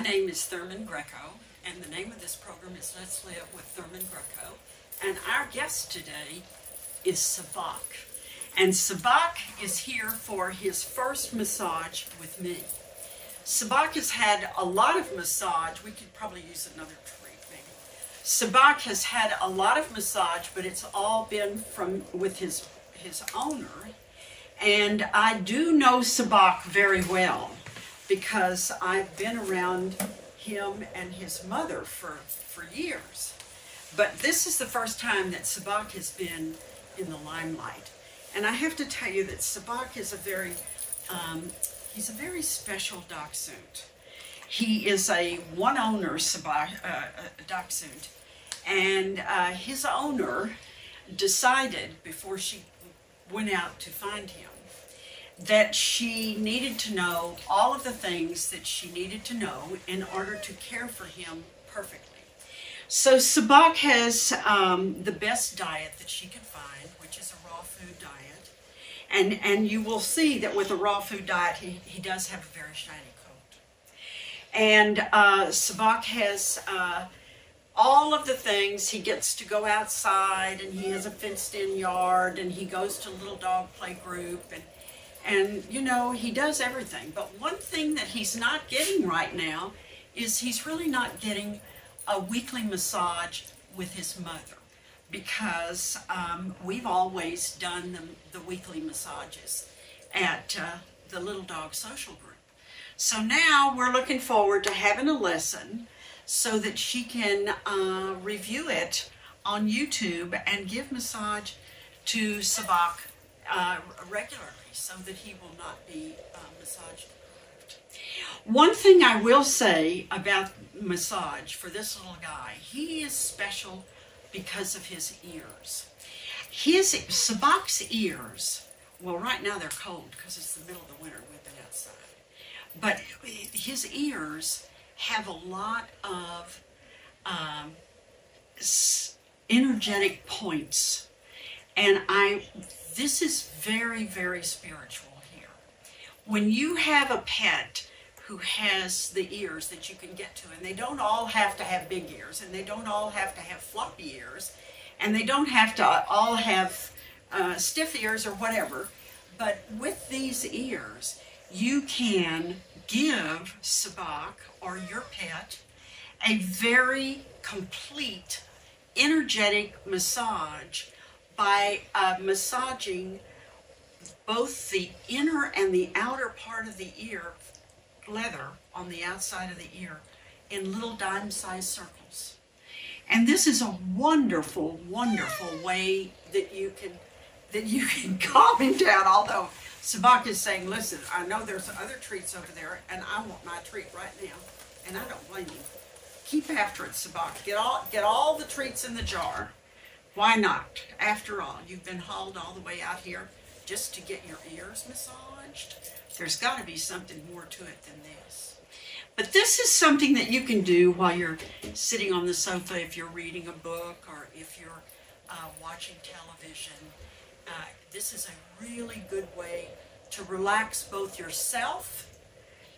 My name is Thurman Greco, and the name of this program is Let's Live with Thurman Greco. And our guest today is Sabak. And Sabak is here for his first massage with me. Sabak has had a lot of massage. We could probably use another treat, maybe. Sabak has had a lot of massage, but it's all been from with his his owner. And I do know Sabak very well because I've been around him and his mother for, for years. But this is the first time that Sabak has been in the limelight. And I have to tell you that Sabak is a very, um, he's a very special dachshund. He is a one owner Sabak, uh, dachshund. And uh, his owner decided before she went out to find him that she needed to know all of the things that she needed to know in order to care for him perfectly. So Sabak has um, the best diet that she can find, which is a raw food diet. And, and you will see that with a raw food diet, he, he does have a very shiny coat. And uh, Sabak has uh, all of the things. He gets to go outside and he has a fenced in yard and he goes to little dog play group and and, you know, he does everything. But one thing that he's not getting right now is he's really not getting a weekly massage with his mother because um, we've always done the, the weekly massages at uh, the Little Dog Social Group. So now we're looking forward to having a lesson so that she can uh, review it on YouTube and give massage to Sabak uh, regularly so that he will not be uh, massage deprived. One thing I will say about massage for this little guy, he is special because of his ears. His Sabak's ears, well, right now they're cold because it's the middle of the winter. We've been outside, but his ears have a lot of um, energetic points, and I this is very, very spiritual here. When you have a pet who has the ears that you can get to, and they don't all have to have big ears, and they don't all have to have floppy ears, and they don't have to all have uh, stiff ears or whatever, but with these ears, you can give Sabak or your pet a very complete energetic massage by uh, massaging both the inner and the outer part of the ear, leather on the outside of the ear, in little dime-sized circles. And this is a wonderful, wonderful way that you can that you can calm him down. Although Sabak is saying, listen, I know there's other treats over there, and I want my treat right now. And I don't blame you. Keep after it, Sabak. Get all, get all the treats in the jar. Why not? After all, you've been hauled all the way out here just to get your ears massaged. There's got to be something more to it than this. But this is something that you can do while you're sitting on the sofa if you're reading a book or if you're uh, watching television. Uh, this is a really good way to relax both yourself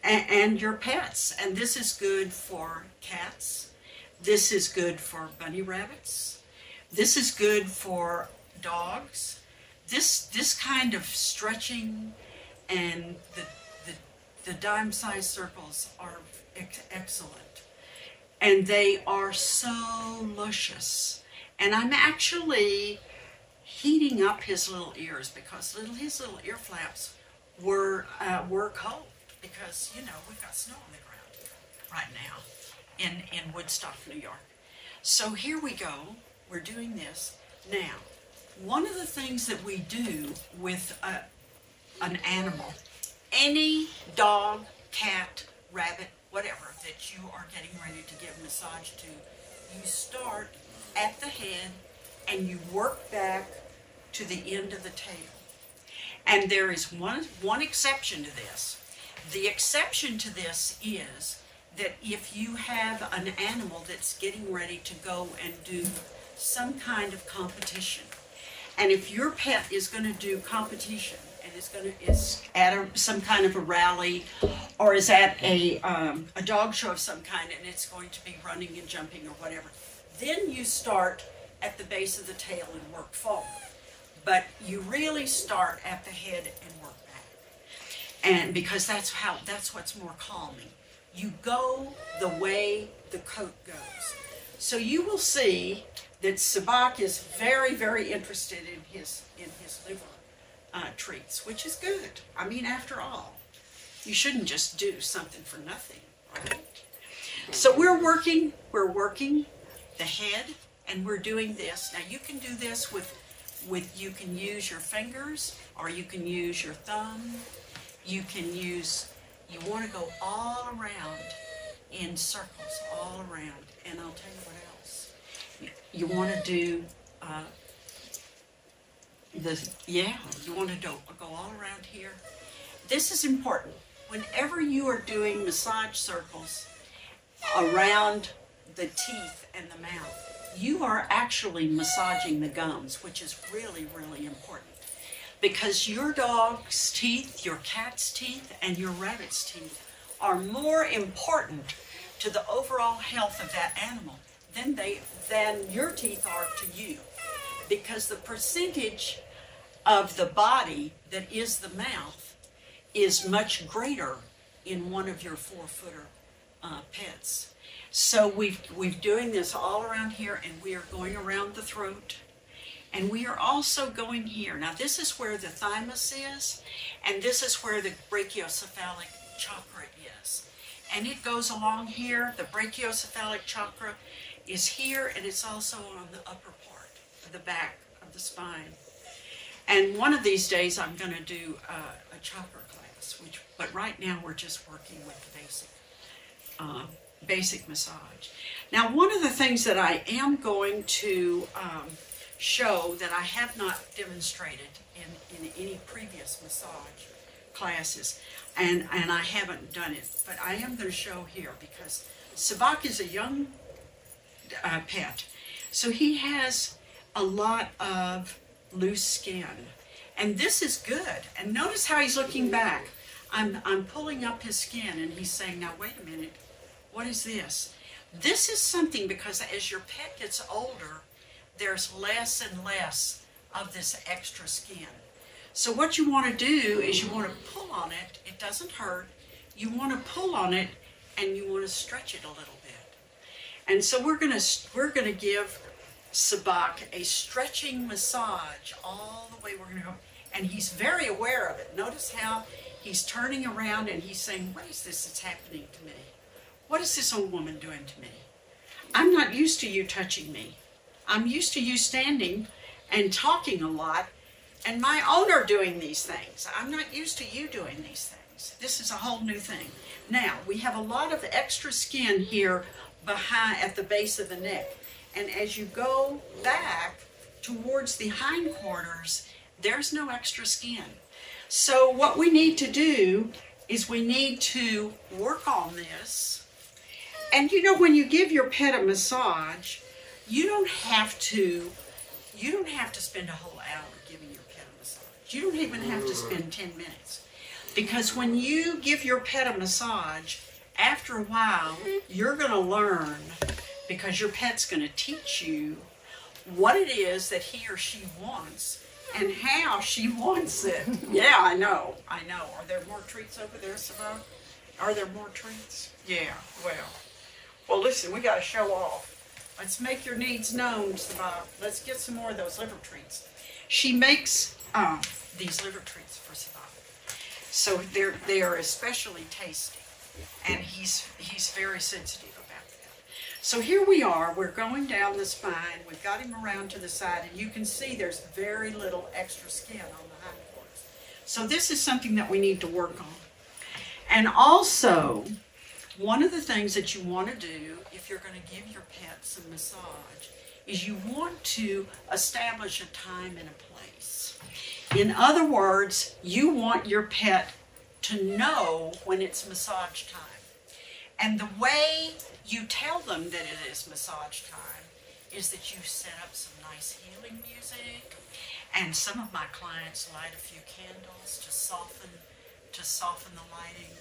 and, and your pets. And this is good for cats. This is good for bunny rabbits. This is good for dogs. This, this kind of stretching and the, the, the dime-sized circles are ex excellent. And they are so luscious. And I'm actually heating up his little ears because little his little ear flaps were uh, were cold because you know we've got snow on the ground right now in in Woodstock, New York. So here we go we're doing this. Now, one of the things that we do with a, an animal, any dog, cat, rabbit, whatever that you are getting ready to give massage to, you start at the head and you work back to the end of the tail. And there is one, one exception to this. The exception to this is that if you have an animal that's getting ready to go and do some kind of competition. And if your pet is going to do competition and is going to is at a, some kind of a rally, or is at a um, a dog show of some kind, and it's going to be running and jumping or whatever. Then you start at the base of the tail and work forward, but you really start at the head and work back, and because that's how that's what's more calming. You go the way the coat goes. So you will see that Sabak is very, very interested in his in his liver uh, treats, which is good. I mean, after all, you shouldn't just do something for nothing, right? So we're working, we're working the head, and we're doing this. Now you can do this with with you can use your fingers or you can use your thumb. You can use you want to go all around in circles, all around. And I'll tell you what else. You, want to do uh, the yeah. You want to do, go all around here. This is important. Whenever you are doing massage circles around the teeth and the mouth, you are actually massaging the gums, which is really, really important. Because your dog's teeth, your cat's teeth, and your rabbit's teeth are more important to the overall health of that animal than they than your teeth are to you. Because the percentage of the body that is the mouth is much greater in one of your four footer uh, pets. So we've we're doing this all around here, and we are going around the throat, and we are also going here. Now this is where the thymus is, and this is where the brachiocephalic chakra and it goes along here. The brachiocephalic chakra is here, and it's also on the upper part, the back of the spine. And one of these days, I'm going to do uh, a chakra class, which, but right now we're just working with the basic, uh, basic massage. Now, one of the things that I am going to um, show that I have not demonstrated in, in any previous massage classes, and, and I haven't done it, but I am going to show here because Sabak is a young uh, pet, so he has a lot of loose skin. And this is good. And notice how he's looking back. I'm, I'm pulling up his skin and he's saying, now wait a minute, what is this? This is something because as your pet gets older, there's less and less of this extra skin. So what you want to do is you want to pull on it. It doesn't hurt. You want to pull on it and you want to stretch it a little bit. And so we're going to we're going to give Sabak a stretching massage all the way we're going to go. And he's very aware of it. Notice how he's turning around and he's saying, what is this that's happening to me? What is this old woman doing to me? I'm not used to you touching me. I'm used to you standing and talking a lot and my owner doing these things. I'm not used to you doing these things. This is a whole new thing. Now, we have a lot of extra skin here behind at the base of the neck. And as you go back towards the hindquarters, there's no extra skin. So what we need to do is we need to work on this. And you know, when you give your pet a massage, you don't have to, you don't have to spend a whole hour giving your pet a massage. You don't even have to spend 10 minutes. Because when you give your pet a massage, after a while, you're going to learn because your pet's going to teach you what it is that he or she wants and how she wants it. yeah, I know. I know. Are there more treats over there, Savon? Are there more treats? Yeah, well. Well, listen, we got to show off. Let's make your needs known, Savon. Let's get some more of those liver treats. She makes um, these liver treats for Savon. So they're, they are especially tasty. And he's, he's very sensitive about that. so here we are, we're going down the spine, we've got him around to the side, and you can see there's very little extra skin on the hindquarters. So this is something that we need to work on. And also, one of the things that you want to do if you're going to give your pet some massage is you want to establish a time and a place. In other words, you want your pet to know when it's massage time. And the way you tell them that it is massage time is that you set up some nice healing music, and some of my clients light a few candles to soften to soften the lighting.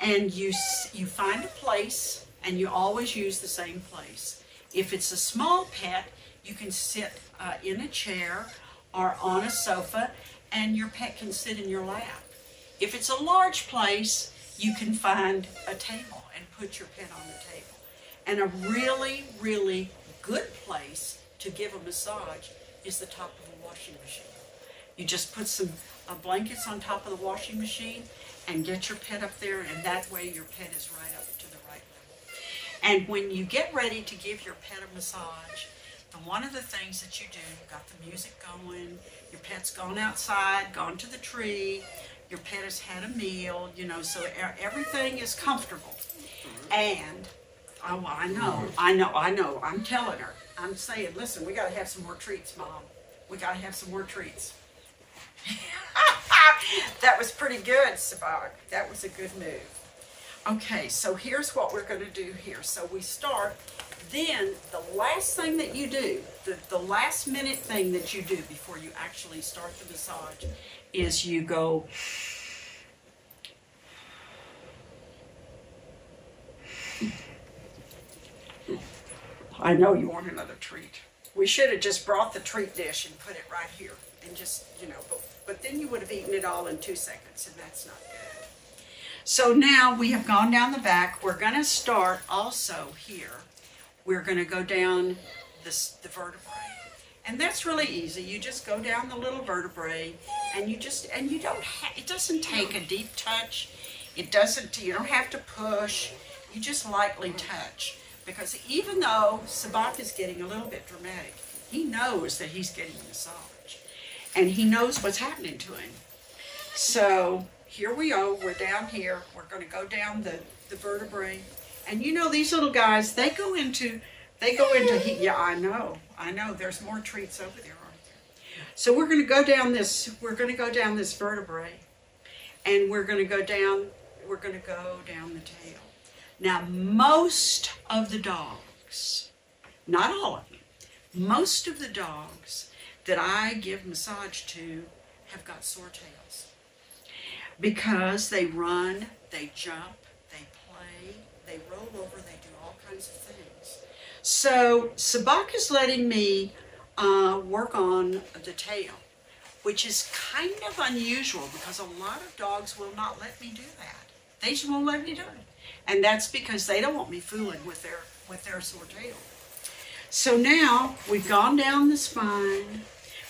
And you you find a place, and you always use the same place. If it's a small pet, you can sit uh, in a chair or on a sofa, and your pet can sit in your lap. If it's a large place, you can find a table and put your pet on the table. And a really, really good place to give a massage is the top of a washing machine. You just put some uh, blankets on top of the washing machine and get your pet up there, and that way your pet is right up to the right level. And when you get ready to give your pet a massage, the one of the things that you do, you've got the music going, your pet's gone outside, gone to the tree, your pet has had a meal, you know, so everything is comfortable. And, oh, I know, I know, I know, I'm telling her, I'm saying, listen, we got to have some more treats, Mom. We got to have some more treats. that was pretty good, Sabak. That was a good move. Okay, so here's what we're going to do here. So we start, then the last thing that you do, the, the last minute thing that you do before you actually start the massage is you go I know you want another treat. We should have just brought the treat dish and put it right here and just, you know, but, but then you would have eaten it all in two seconds and that's not good. So now we have gone down the back. We're going to start also here. We're going to go down this, the vertebrae. And that's really easy. You just go down the little vertebrae and you just, and you don't, it doesn't take a deep touch. It doesn't, you don't have to push. You just lightly touch. Because even though Sabak is getting a little bit dramatic, he knows that he's getting a massage. And he knows what's happening to him. So here we are, we're down here. We're going to go down the, the vertebrae. And you know, these little guys, they go into, they go into heat. Yeah, I know, I know. There's more treats over there, aren't there? So we're going to go down this, we're going to go down this vertebrae. And we're going to go down, we're going to go down the tail. Now, most of the dogs, not all of them, most of the dogs that I give massage to have got sore tails because they run, they jump, they roll over, they do all kinds of things. So Sabak is letting me uh, work on the tail, which is kind of unusual because a lot of dogs will not let me do that. They just won't let me do it. And that's because they don't want me fooling with their with their sore tail. So now we've gone down the spine.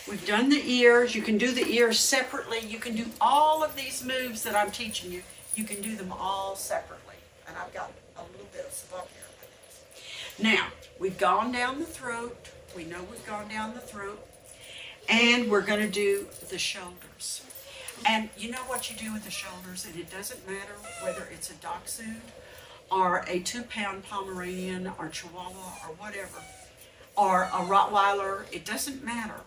We've done the ears. You can do the ears separately. You can do all of these moves that I'm teaching you. You can do them all separately. And I've got Now, we've gone down the throat. We know we've gone down the throat. And we're going to do the shoulders. And you know what you do with the shoulders, and it doesn't matter whether it's a dachshund or a two-pound Pomeranian or Chihuahua or whatever, or a Rottweiler, it doesn't matter.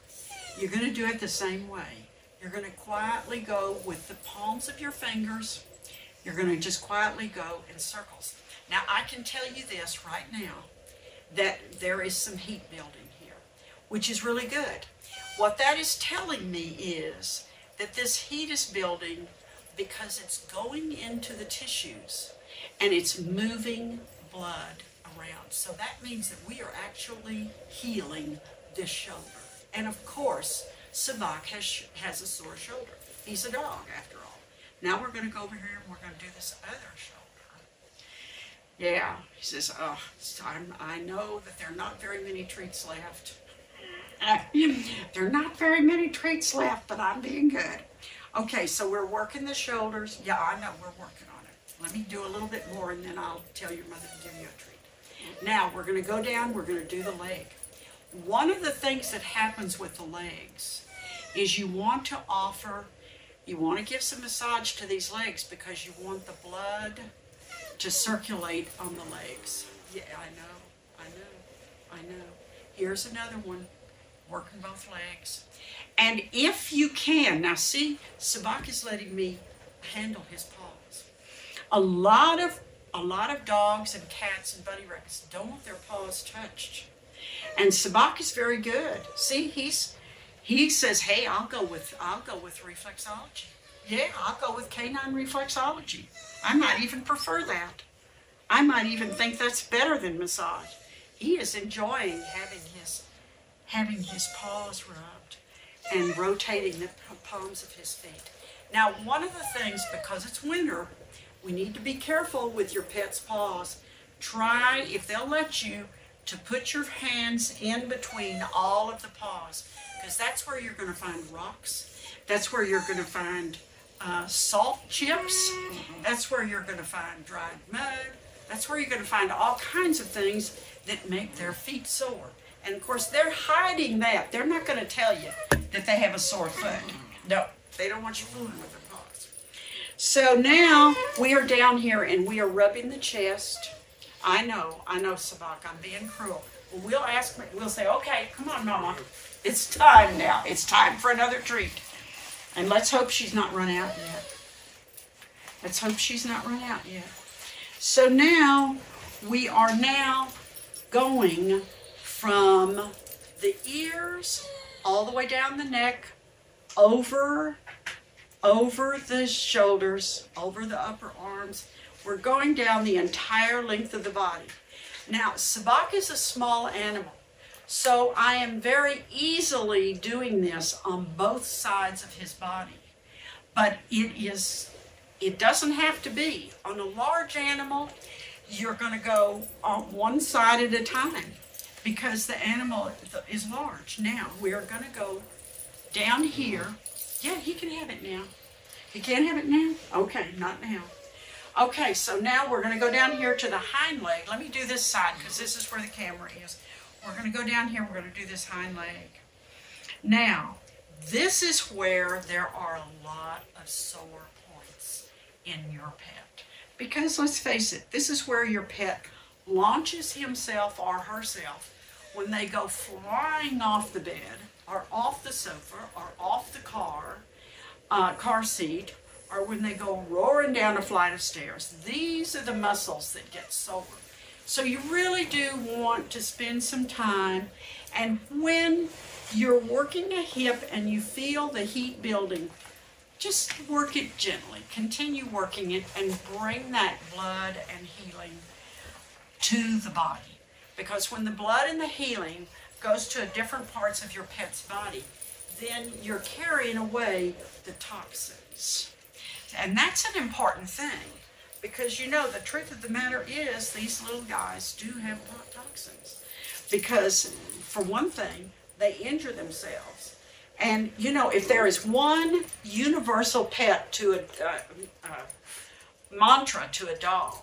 You're going to do it the same way. You're going to quietly go with the palms of your fingers. You're going to just quietly go in circles. Now, I can tell you this right now, that there is some heat building here, which is really good. What that is telling me is that this heat is building because it's going into the tissues and it's moving blood around. So that means that we are actually healing this shoulder. And of course, Sabak has, has a sore shoulder. He's a dog, after all. Now we're going to go over here and we're going to do this other shoulder. Yeah, he says, oh, I know that there are not very many treats left. Uh, there are not very many treats left, but I'm being good. Okay, so we're working the shoulders. Yeah, I know, we're working on it. Let me do a little bit more and then I'll tell your mother to give you a treat. Now, we're going to go down, we're going to do the leg. One of the things that happens with the legs is you want to offer, you want to give some massage to these legs because you want the blood to circulate on the legs. Yeah, I know, I know, I know. Here's another one working both legs. And if you can, now see, Sabak is letting me handle his paws. A lot of a lot of dogs and cats and bunny rabbits don't want their paws touched. And Sabak is very good. See, he's he says, "Hey, I'll go with I'll go with reflexology. Yeah, I'll go with canine reflexology. I might even prefer that. I might even think that's better than massage. He is enjoying having his having his paws rubbed and rotating the palms of his feet. Now, one of the things, because it's winter, we need to be careful with your pet's paws. Try, if they'll let you, to put your hands in between all of the paws because that's where you're going to find rocks. That's where you're going to find uh, salt chips. That's where you're going to find dried mud. That's where you're going to find all kinds of things that make their feet sore. And of course, they're hiding that. They're not going to tell you that they have a sore foot. No, they don't want you fooling with their paws. So now we are down here and we are rubbing the chest. I know, I know, Sabak, I'm being cruel. Well, we'll ask, we'll say, okay, come on, Mama. It's time now. It's time for another treat. And let's hope she's not run out yet. Let's hope she's not run out yet. So now we are now going from the ears all the way down the neck, over, over the shoulders, over the upper arms. We're going down the entire length of the body. Now, Sabak is a small animal. So I am very easily doing this on both sides of his body. But it is, it doesn't have to be. On a large animal, you're going to go on one side at a time because the animal is large. Now we're going to go down here. Yeah, he can have it now. He can't have it now? Okay, not now. Okay, so now we're going to go down here to the hind leg. Let me do this side because this is where the camera is. We're going to go down here. We're going to do this hind leg. Now, this is where there are a lot of sore points in your pet. Because let's face it, this is where your pet launches himself or herself when they go flying off the bed or off the sofa or off the car, uh, car seat, or when they go roaring down a flight of stairs. These are the muscles that get sore. So you really do want to spend some time and when you're working a hip and you feel the heat building, just work it gently. Continue working it and bring that blood and healing to the body. Because when the blood and the healing goes to different parts of your pet's body, then you're carrying away the toxins. And that's an important thing. Because you know, the truth of the matter is these little guys do have toxins. Because, for one thing, they injure themselves. And, you know, if there is one universal pet to a uh, uh, mantra to a dog,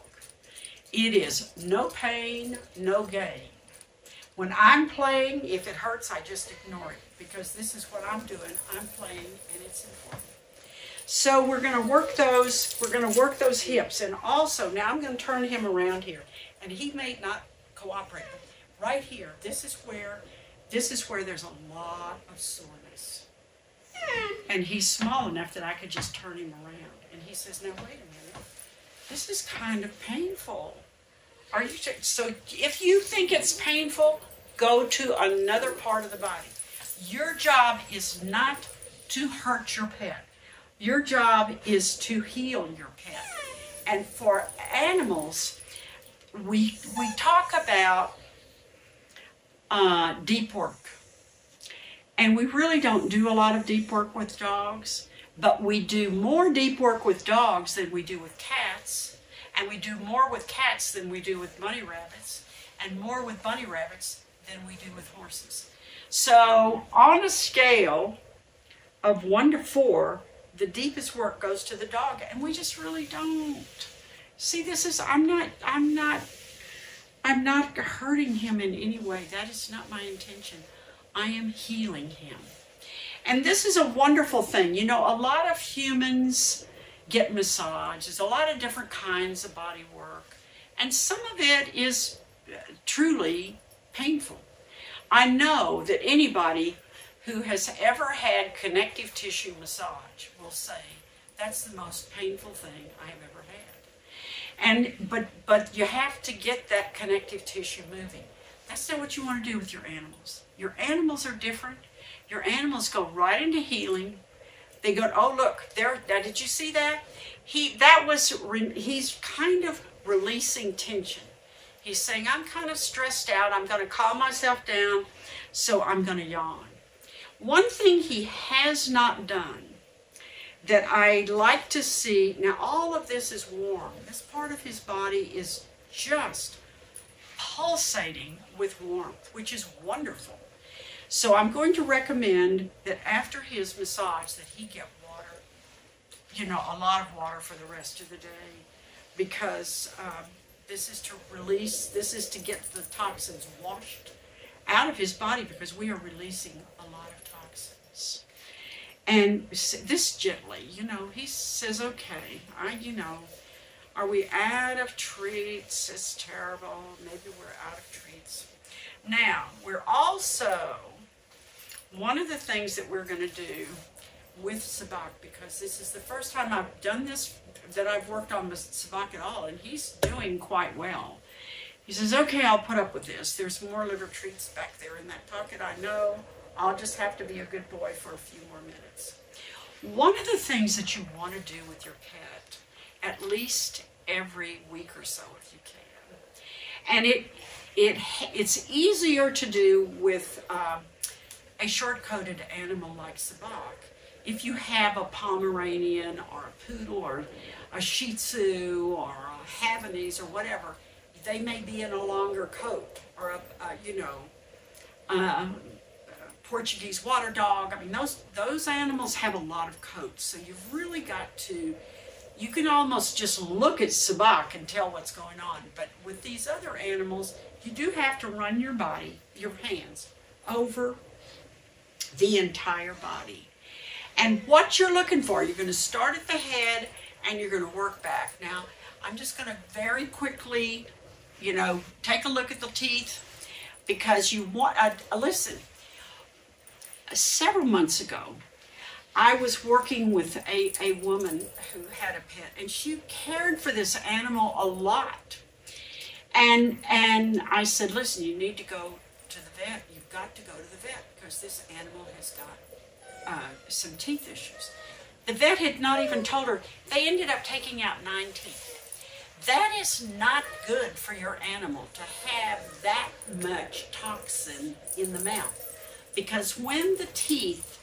it is no pain, no gain. When I'm playing, if it hurts, I just ignore it because this is what I'm doing. I'm playing and it's important. So we're going to work those, we're going to work those hips. And also, now I'm going to turn him around here. And he may not cooperate. Right here, this is where, this is where there's a lot of soreness. And he's small enough that I could just turn him around. And he says, now wait a minute. This is kind of painful. Are you, so if you think it's painful, go to another part of the body. Your job is not to hurt your pet. Your job is to heal your pet. And for animals, we, we talk about uh, deep work. And we really don't do a lot of deep work with dogs, but we do more deep work with dogs than we do with cats. And we do more with cats than we do with bunny rabbits, and more with bunny rabbits than we do with horses. So, on a scale of one to four, the deepest work goes to the dog and we just really don't. See this is i'm not i'm not i'm not hurting him in any way. That is not my intention. I am healing him. And this is a wonderful thing. You know a lot of humans get massages There's a lot of different kinds of body work and some of it is uh, truly painful. I know that anybody who has ever had connective tissue massage will say that's the most painful thing I have ever had. And but but you have to get that connective tissue moving. That's not what you want to do with your animals. Your animals are different. Your animals go right into healing. They go, oh look, there. Now, did you see that? He that was he's kind of releasing tension. He's saying, I'm kind of stressed out. I'm going to calm myself down, so I'm going to yawn. One thing he has not done that I'd like to see, now all of this is warm. This part of his body is just pulsating with warmth, which is wonderful. So I'm going to recommend that after his massage that he get water, you know, a lot of water for the rest of the day because um, this is to release, this is to get the toxins washed out of his body because we are releasing a lot of toxins. And this gently, you know, he says, okay, I, you know, are we out of treats? It's terrible. Maybe we're out of treats. Now, we're also, one of the things that we're going to do with Sabak, because this is the first time I've done this, that I've worked on Sabak at all, and he's doing quite well. He says, okay, I'll put up with this. There's more liver treats back there in that pocket, I know. I'll just have to be a good boy for a few more minutes. One of the things that you want to do with your pet, at least every week or so if you can, and it, it it's easier to do with uh, a short-coated animal like Sabak if you have a Pomeranian or a Poodle or a Shih Tzu or a Havanese or whatever, they may be in a longer coat or a, a you know, a Portuguese water dog. I mean, those those animals have a lot of coats, so you've really got to. You can almost just look at sabak and tell what's going on. But with these other animals, you do have to run your body, your hands, over the entire body. And what you're looking for, you're going to start at the head and you're going to work back. Now, I'm just going to very quickly, you know, take a look at the teeth because you want, uh, listen, several months ago, I was working with a, a woman who had a pet and she cared for this animal a lot. And, and I said, listen, you need to go to the vet. You've got to go to the vet because this animal has got uh, some teeth issues. The vet had not even told her. They ended up taking out nine teeth. That is not good for your animal to have that much toxin in the mouth. Because when the teeth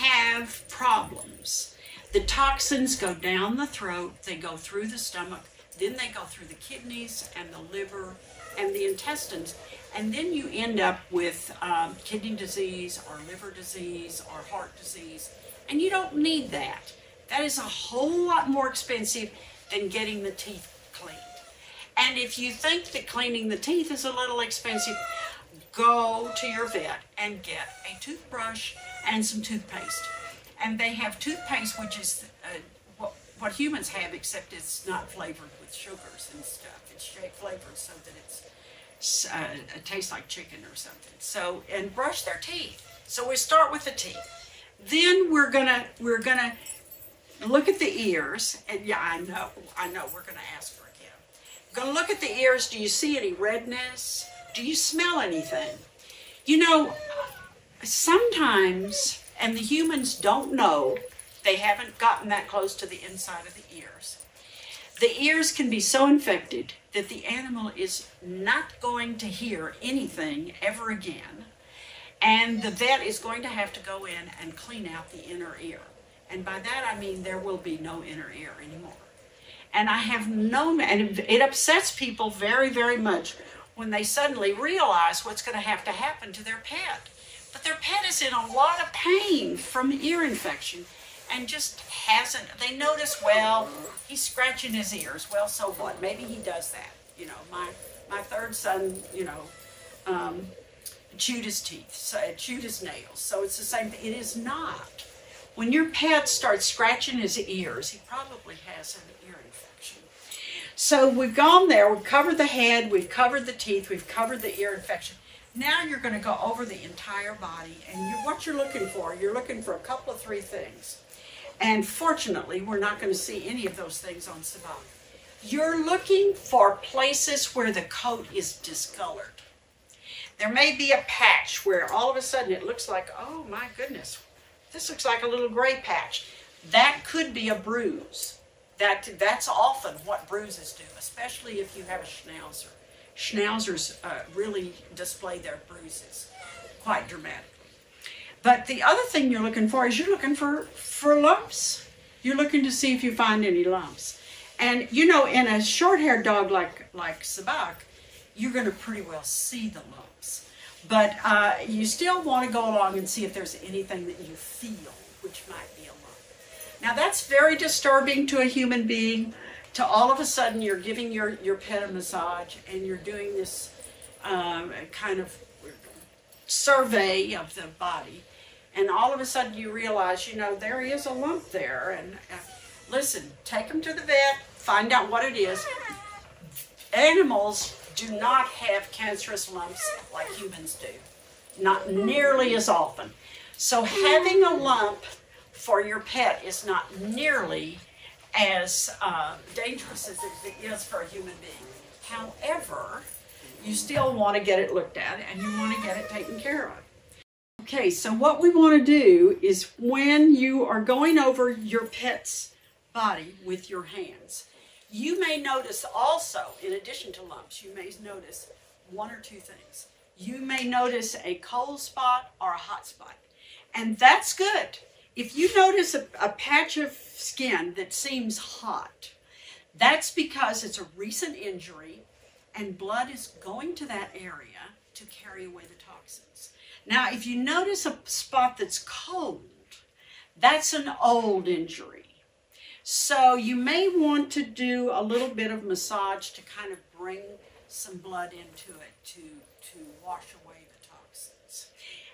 have problems, the toxins go down the throat, they go through the stomach, then they go through the kidneys and the liver and the intestines, and then you end up with um, kidney disease or liver disease or heart disease and you don't need that. That is a whole lot more expensive than getting the teeth cleaned. And if you think that cleaning the teeth is a little expensive, go to your vet and get a toothbrush and some toothpaste. And they have toothpaste, which is uh, what, what, humans have, except it's not flavored with sugars and stuff. It's flavored so that it's uh, it tastes like chicken or something. So, and brush their teeth. So we start with the teeth. Then we're gonna we're gonna look at the ears, and yeah, I know, I know, we're gonna ask for a gift. Gonna look at the ears. Do you see any redness? Do you smell anything? You know, sometimes, and the humans don't know, they haven't gotten that close to the inside of the ears. The ears can be so infected that the animal is not going to hear anything ever again and the vet is going to have to go in and clean out the inner ear. And by that I mean there will be no inner ear anymore. And I have no, and it upsets people very, very much when they suddenly realize what's going to have to happen to their pet. But their pet is in a lot of pain from ear infection and just hasn't, they notice, well, he's scratching his ears. Well, so what? Maybe he does that. You know, my, my third son, you know, um, chewed his teeth, so chewed his nails. So it's the same thing. It is not. When your pet starts scratching his ears, he probably has an ear. So we've gone there, we've covered the head, we've covered the teeth, we've covered the ear infection. Now you're going to go over the entire body, and you, what you're looking for, you're looking for a couple of three things. And fortunately, we're not going to see any of those things on Sabak. You're looking for places where the coat is discolored. There may be a patch where all of a sudden it looks like, oh my goodness, this looks like a little gray patch. That could be a bruise. That, that's often what bruises do, especially if you have a schnauzer. Schnauzers uh, really display their bruises quite dramatically. But the other thing you're looking for is you're looking for, for lumps. You're looking to see if you find any lumps. And you know, in a short-haired dog like, like Sabak, you're going to pretty well see the lumps. But uh, you still want to go along and see if there's anything that you feel, which might. Now that's very disturbing to a human being to all of a sudden you're giving your, your pet a massage and you're doing this um, kind of survey of the body and all of a sudden you realize, you know, there is a lump there. And uh, listen, take them to the vet, find out what it is. Animals do not have cancerous lumps like humans do, not nearly as often. So having a lump for your pet is not nearly as uh, dangerous as it is for a human being. However, you still want to get it looked at and you want to get it taken care of. Okay, so what we want to do is when you are going over your pet's body with your hands, you may notice also, in addition to lumps, you may notice one or two things. You may notice a cold spot or a hot spot, and that's good. If you notice a, a patch of skin that seems hot, that's because it's a recent injury and blood is going to that area to carry away the toxins. Now, if you notice a spot that's cold, that's an old injury. So you may want to do a little bit of massage to kind of bring some blood into it to, to wash away the toxins.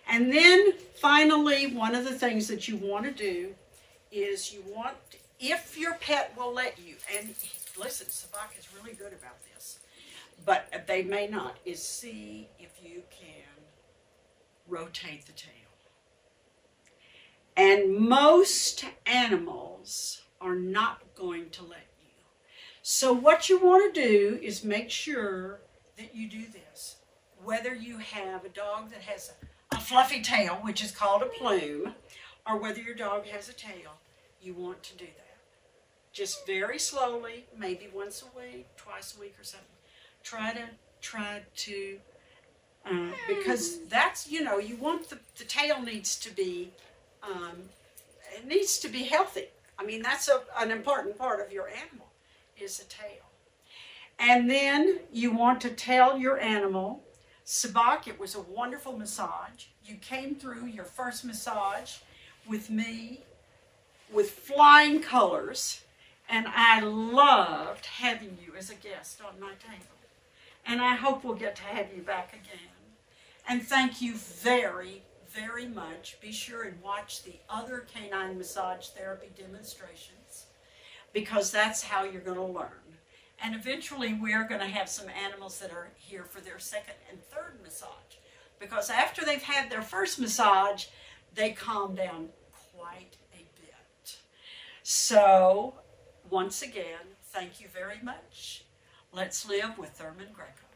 And then finally, one of the things that you want to do is you want, if your pet will let you, and listen, Sabak is really good about this, but they may not, is see if you can rotate the tail. And most animals are not going to let you. So what you want to do is make sure that you do this. Whether you have a dog that has a, a fluffy tail, which is called a plume, or whether your dog has a tail, you want to do that. Just very slowly, maybe once a week, twice a week or something. Try to try to uh, because that's you know you want the, the tail needs to be um, it needs to be healthy i mean that's a, an important part of your animal is the tail and then you want to tell your animal sabak it was a wonderful massage you came through your first massage with me with flying colors and i loved having you as a guest on my table and I hope we'll get to have you back again. And thank you very, very much. Be sure and watch the other canine massage therapy demonstrations because that's how you're going to learn. And eventually we're going to have some animals that are here for their second and third massage because after they've had their first massage, they calm down quite a bit. So, once again, thank you very much. Let's live with Thurman Greco.